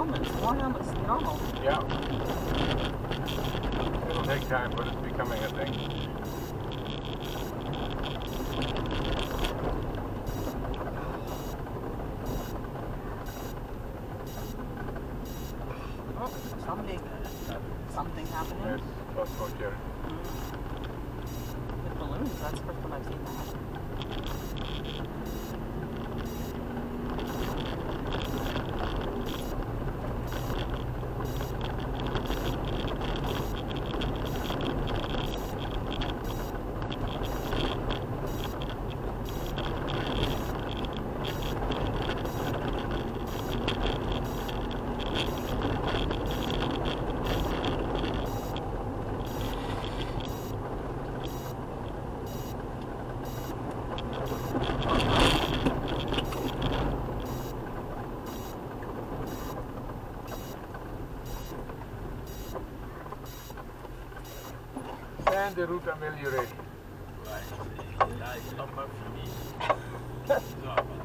helmets. More helmets than normal. Yeah. It'll take time, but it's becoming a thing. Oh, something, something happening. Yes, that's what mm-hmm. you're. With balloons, that's the first time I've seen that. Send the route ameliorated. Vai, dai, stoppa finire. No, abandone.